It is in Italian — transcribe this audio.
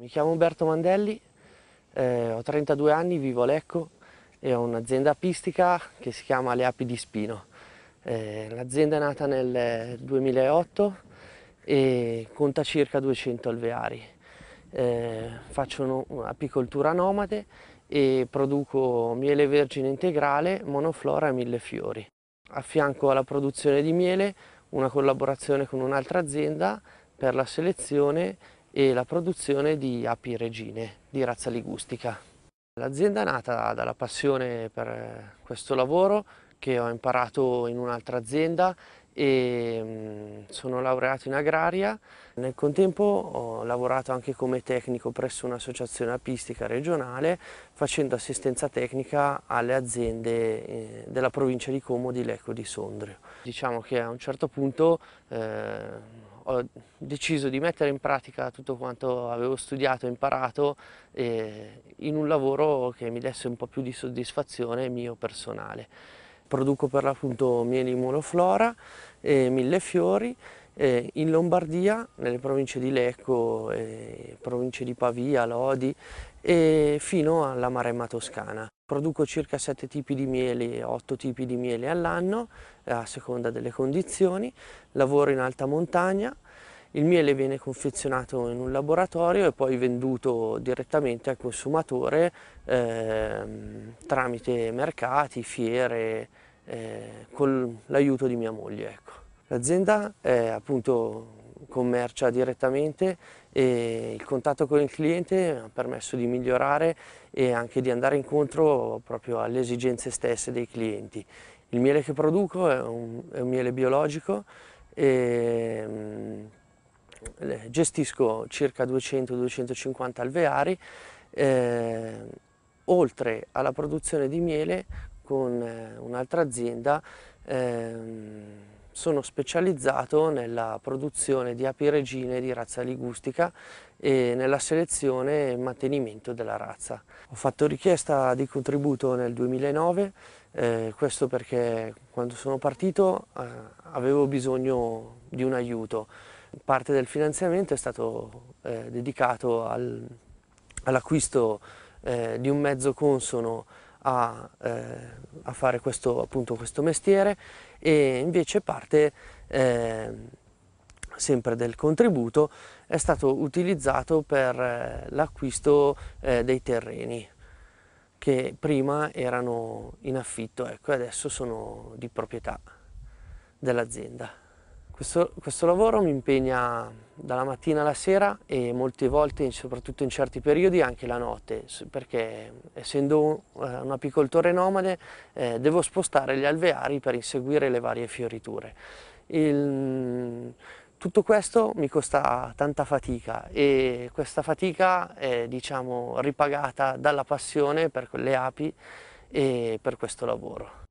Mi chiamo Umberto Mandelli, eh, ho 32 anni, vivo a Lecco e ho un'azienda apistica che si chiama Le Api di Spino. Eh, L'azienda è nata nel 2008 e conta circa 200 alveari. Eh, faccio apicoltura nomade e produco miele vergine integrale, monoflora e mille fiori. A fianco alla produzione di miele una collaborazione con un'altra azienda per la selezione e la produzione di api regine di razza ligustica. L'azienda è nata dalla passione per questo lavoro che ho imparato in un'altra azienda e mm, sono laureato in agraria. Nel contempo ho lavorato anche come tecnico presso un'associazione apistica regionale facendo assistenza tecnica alle aziende eh, della provincia di Como, di Lecco di Sondrio. Diciamo che a un certo punto eh, ho deciso di mettere in pratica tutto quanto avevo studiato e imparato eh, in un lavoro che mi desse un po' più di soddisfazione mio personale. Produco per l'appunto mieli monoflora e mille fiori eh, in Lombardia, nelle province di Lecco, eh, province di Pavia, Lodi e fino alla Maremma Toscana. Produco circa 7 tipi di mieli e 8 tipi di mieli all'anno a seconda delle condizioni, lavoro in alta montagna, il miele viene confezionato in un laboratorio e poi venduto direttamente al consumatore eh, tramite mercati, fiere, eh, con l'aiuto di mia moglie. Ecco. L'azienda appunto commercia direttamente e il contatto con il cliente ha permesso di migliorare e anche di andare incontro proprio alle esigenze stesse dei clienti. Il miele che produco è un, è un miele biologico e mm, gestisco circa 200-250 alveari, eh, oltre alla produzione di miele con eh, un'altra azienda eh, sono specializzato nella produzione di api regine di razza ligustica e nella selezione e mantenimento della razza. Ho fatto richiesta di contributo nel 2009, eh, questo perché quando sono partito eh, avevo bisogno di un aiuto. Parte del finanziamento è stato eh, dedicato al, all'acquisto eh, di un mezzo consono a, eh, a fare questo, appunto, questo, mestiere e invece parte eh, sempre del contributo è stato utilizzato per eh, l'acquisto eh, dei terreni che prima erano in affitto ecco, e adesso sono di proprietà dell'azienda. Questo, questo, lavoro mi impegna dalla mattina alla sera e molte volte, soprattutto in certi periodi, anche la notte, perché essendo eh, un apicoltore nomade eh, devo spostare gli alveari per inseguire le varie fioriture. Il, tutto questo mi costa tanta fatica e questa fatica è diciamo, ripagata dalla passione per le api e per questo lavoro.